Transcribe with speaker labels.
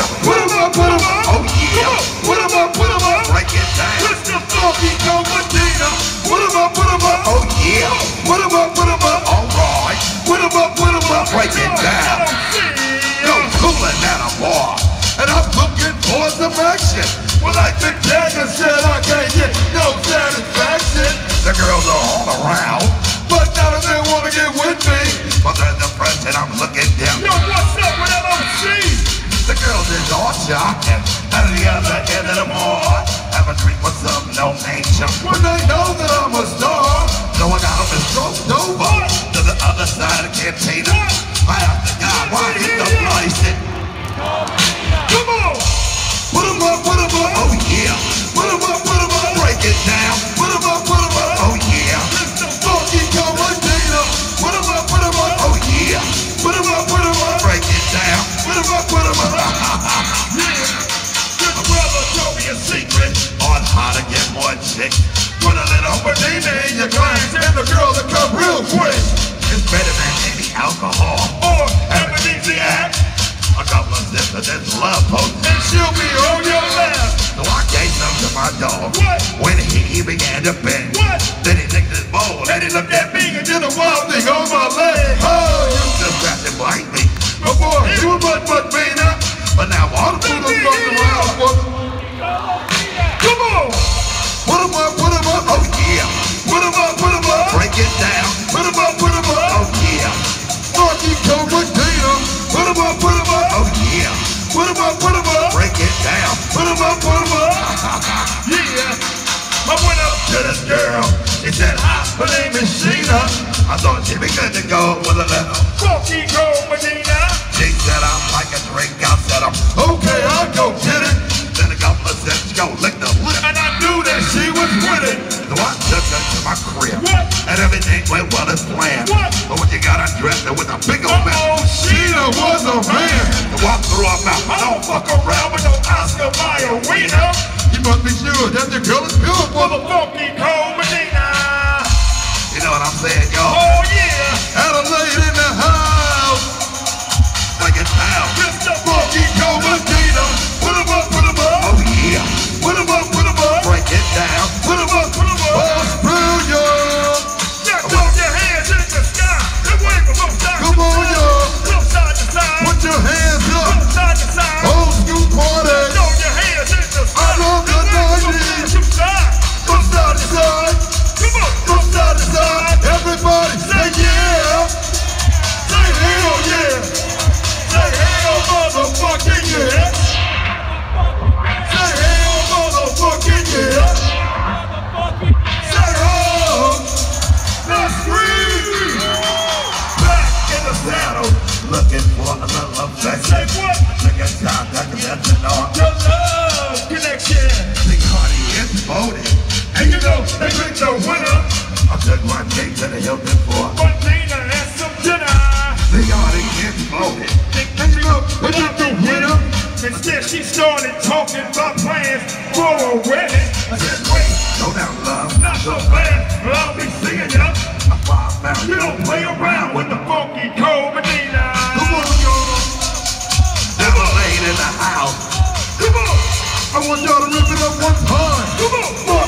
Speaker 1: yeah. Up, put up. Oh yeah. Put up, put up. Break it down.
Speaker 2: It's the funky Medina.
Speaker 1: Put 'em up, put up. Oh yeah. Put up, put up. All right. Put up, put up. Break it down. No cooling at a bar. And I'm looking for some action. Well, like the Jagger said, I can't get no satisfaction. The girls are all around, but none of them want to get with me. But they're the friends and I'm looking is all shocking. At the other end of the bar, have a drink with some no nation. When they know that I'm a star, I got them stroked over to the other side of the cantina. I asked the guy why he the place
Speaker 2: Come on.
Speaker 1: Put 'em up, put 'em couple of sips of this love potion.
Speaker 2: And she'll be on your lap.
Speaker 1: So I gave some to my dog.
Speaker 2: What?
Speaker 1: When he began to bend.
Speaker 2: What?
Speaker 1: Then he licked his bowl and he looked at me and did a wild thing on my leg. Oh,
Speaker 2: I went up
Speaker 1: to this girl. She said, hi, her name is Sheena. I thought she'd be good to go with a little.
Speaker 2: funky cold Medina.
Speaker 1: She said, I'd like a drink. I said, I'm okay, I'll go get it. Then a couple of sips, go lick the lip.
Speaker 2: And I knew that she was with it.
Speaker 1: So I took her to my crib.
Speaker 2: What?
Speaker 1: And everything went well as planned.
Speaker 2: What?
Speaker 1: But when you got undressed there with a big old mess,
Speaker 2: Uh-oh,
Speaker 1: sure that the girl is good
Speaker 2: For the funky cold Medina.
Speaker 1: You know what I'm saying, y'all?
Speaker 2: Oh yeah.
Speaker 1: Adelaide in the house. Like it now. Affection.
Speaker 2: Say what?
Speaker 1: Look at time, Dr. Benson on.
Speaker 2: The love connection.
Speaker 1: Hardy is voted.
Speaker 2: And you know, they drink the winner.
Speaker 1: I took my date to the Hilton for.
Speaker 2: But Dina and some dinner. And you know, without the winner. Instead, she started talking about plans for a wedding. I said, wait,
Speaker 1: Go down, love.
Speaker 2: not so bad, but I want
Speaker 1: y'all to
Speaker 2: rip it up one time. Come on.